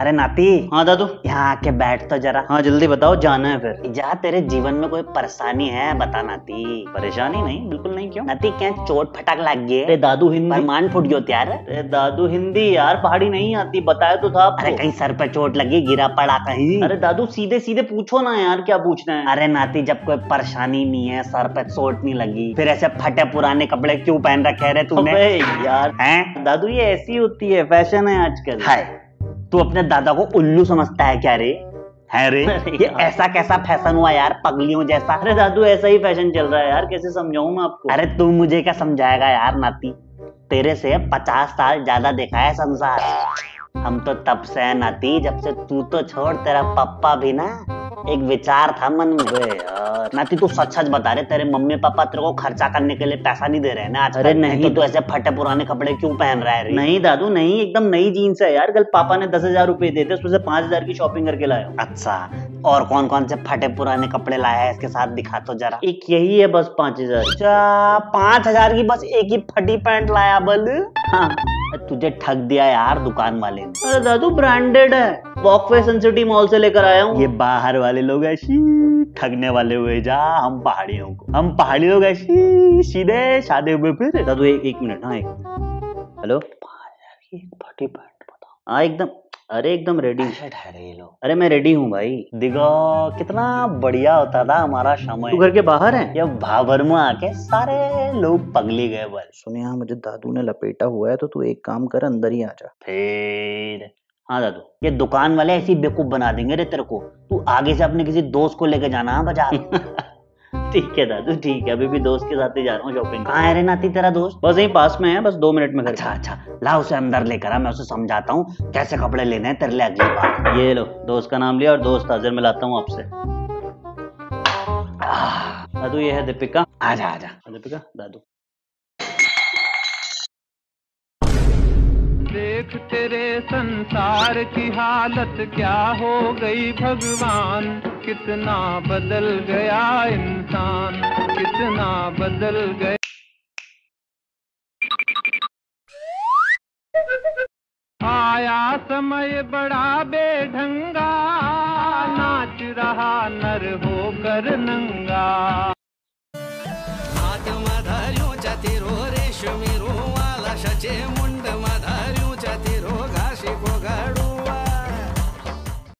अरे नाती। हाँ दादू। यहाँ आके बैठ तो जरा। हाँ जल्दी बताओ जाना है फिर। जा तेरे जीवन में कोई परेशानी है बता नाती। परेशानी नहीं बिल्कुल नहीं क्यों? नाती क्या चोट फटाक लग गई अरे दादू हिंदी। परमान फुट गयो त्यार। अरे दादू हिंदी यार पहाड़ी नहीं आती बताया तो था अरे कहीं सर पे चोट लगी गिरा पड़ा कहीं। अरे दादू सीधे सीधे पूछो ना यार क्या पूछना है? अरे नाती जब कोई परेशानी नहीं है सर पे चोट नहीं लगी फिर ऐसे फटे पुराने कपड़े क्यों पहन रखे रे तूने? यार। हैं? दादू ये ऐसी होती है फ़ैशन है आजकल। हाय। तू अपने दादा को उल्लू समझता है क्या रे? है रे? ये ऐसा कैसा फ़ैशन हुआ यार पगलियों जैसा? अरे दादू ऐसा ही फ़ैशन चल रहा है यार कैसे समझाऊ मैं आपको? अरे तू मुझे क्या समझाएगा यार नाती? तेरे से पचास साल ज़्यादा देखा है संसार। हम तो तब से है नाती जब से तू तो छोड़ तेरा पप्पा भी ना। एक विचार था मन में। यार नाती तू सच सच बता रहे तेरे मम्मी पापा तेरे को खर्चा करने के लिए पैसा नहीं दे रहे ना अरे नहीं। तो ऐसे फटे पुराने कपड़े क्यों पहन रहा है नहीं दादू नहीं एकदम नई जीन्स है यार। कल पापा ने दस हज़ार रूपए थे उसमें से पाँच हज़ार की शॉपिंग करके लाया अच्छा और कौन कौन से फटे पुराने कपड़े लाया है? इसके साथ दिखा तो जरा। एक यही है बस पाँच हज़ार। अच्छा पाँच हज़ार की बस एक ही फटी पैंट लाया बल। हाँ। तुझे ठग दिया यार दुकान वाले। ने अरे दादू ब्रांडेड है। वॉकवे सनसिटी मॉल से लेकर आया हूँ। ये बाहर वाले लोग ऐसी ठगने वाले हुए जा हम पहाड़ियों को। हम पहाड़ी लोग ऐसी सीधे शादे हुए फिर दादू एक एक मिनट हाँ एक हेलो फटी पैंट बताओ। हाँ एकदम। अरे एकदम रेडी ऐसे ठहरे लोग। अरे मैं रेडी हूँ भाई। दिखो कितना बढ़िया होता था हमारा समय। तू घर के बाहर है? ये भाभर में आके सारे लोग पगली गए बस। सुन यहाँ मुझे दादू ने लपेटा हुआ है तो तू एक काम कर अंदर ही आ जा। फिर? हाँ दादू। ये दुकान वाले ऐसी बेवकूफ़ बना देंगे रे तेरे को। तू आगे से अपने किसी दोस्त को लेके जाना है बाज़ार। ठीक है दादू ठीक है। अभी भी दोस्त के साथ ही जा रहा हूँ शॉपिंग कहाँ है रे नाती तेरा दोस्त? बस यहीं पास में है बस दो मिनट में घर। अच्छा अच्छा। ला उसे अंदर लेकर आ मैं उसे समझाता हूँ कैसे कपड़े लेने हैं तेरे लिए अगली बार। ये लो दोस्त का नाम लिया और दोस्त हाजिर मिलाता हूँ आपसे। दादू ये है दीपिका। आजा आजा। दीपिका दादू। देख तेरे संसार की हालत क्या हो गई भगवान। कितना बदल गया इंसान कितना बदल गए। आया समय बड़ा बेढंगा नाच रहा नर होकर नंगा।